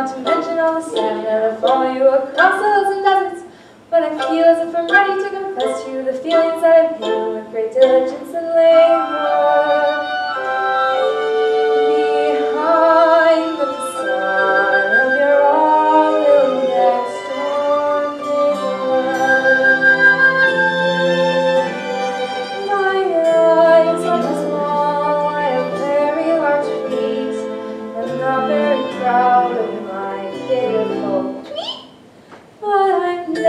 not to mention all the sad that I follow you across hills and deserts. But I feel as if I'm ready to confess to you the feelings that I've hidden with great diligence and labor. proud of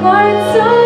heart so